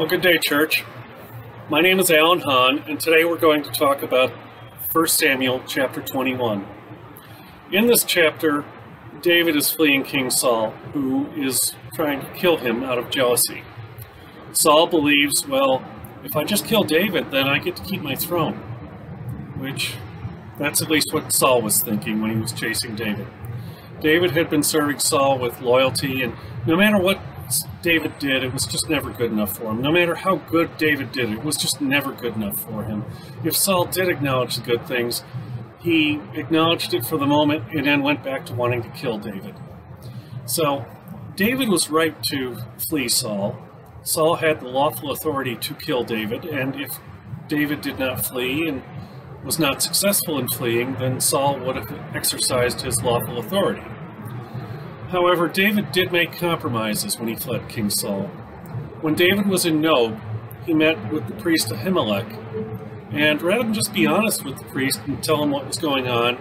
Well, good day, church. My name is Alan Hahn, and today we're going to talk about 1 Samuel chapter 21. In this chapter, David is fleeing King Saul, who is trying to kill him out of jealousy. Saul believes, well, if I just kill David, then I get to keep my throne. Which, that's at least what Saul was thinking when he was chasing David. David had been serving Saul with loyalty, and no matter what David did, it was just never good enough for him. No matter how good David did, it was just never good enough for him. If Saul did acknowledge the good things, he acknowledged it for the moment and then went back to wanting to kill David. So, David was right to flee Saul. Saul had the lawful authority to kill David, and if David did not flee and was not successful in fleeing, then Saul would have exercised his lawful authority. However, David did make compromises when he fled King Saul. When David was in Nob, he met with the priest Ahimelech, and rather than just be honest with the priest and tell him what was going on,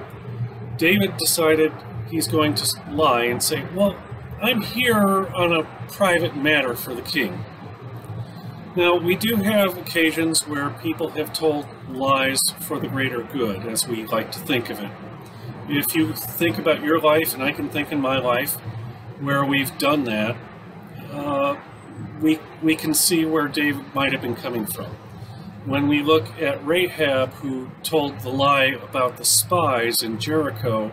David decided he's going to lie and say, well, I'm here on a private matter for the king. Now, we do have occasions where people have told lies for the greater good, as we like to think of it if you think about your life, and I can think in my life, where we've done that, uh, we, we can see where David might have been coming from. When we look at Rahab, who told the lie about the spies in Jericho,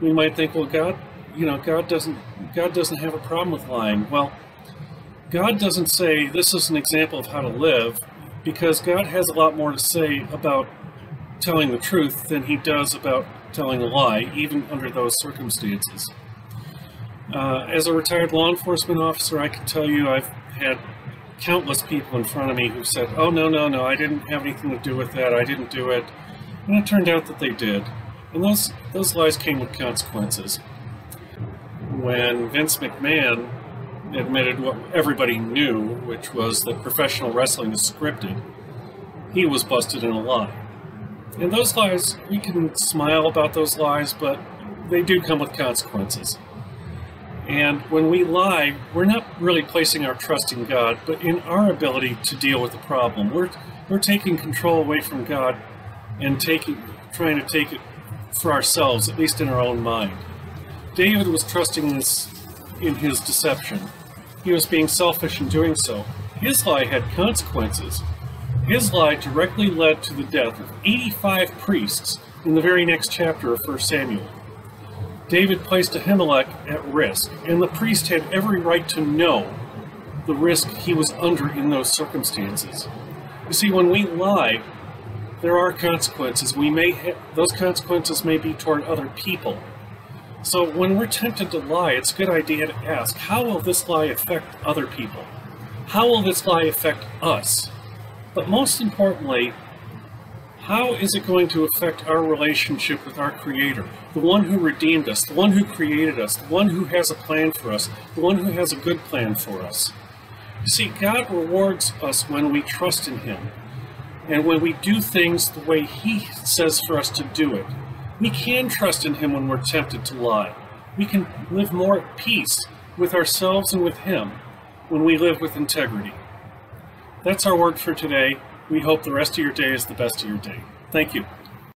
we might think, well, God, you know, God doesn't, God doesn't have a problem with lying. Well, God doesn't say this is an example of how to live, because God has a lot more to say about telling the truth than he does about telling a lie, even under those circumstances. Uh, as a retired law enforcement officer, I can tell you I've had countless people in front of me who said, oh, no, no, no, I didn't have anything to do with that, I didn't do it. And it turned out that they did. And those, those lies came with consequences. When Vince McMahon admitted what everybody knew, which was that professional wrestling is scripted, he was busted in a lie. And those lies, we can smile about those lies, but they do come with consequences. And when we lie, we're not really placing our trust in God, but in our ability to deal with the problem. We're, we're taking control away from God and taking, trying to take it for ourselves, at least in our own mind. David was trusting this in his deception. He was being selfish in doing so. His lie had consequences. His lie directly led to the death of 85 priests in the very next chapter of 1 Samuel. David placed Ahimelech at risk, and the priest had every right to know the risk he was under in those circumstances. You see, when we lie, there are consequences. We may those consequences may be toward other people. So when we're tempted to lie, it's a good idea to ask, how will this lie affect other people? How will this lie affect us? But most importantly, how is it going to affect our relationship with our Creator, the one who redeemed us, the one who created us, the one who has a plan for us, the one who has a good plan for us? You see, God rewards us when we trust in Him and when we do things the way He says for us to do it. We can trust in Him when we're tempted to lie. We can live more at peace with ourselves and with Him when we live with integrity. That's our word for today. We hope the rest of your day is the best of your day. Thank you.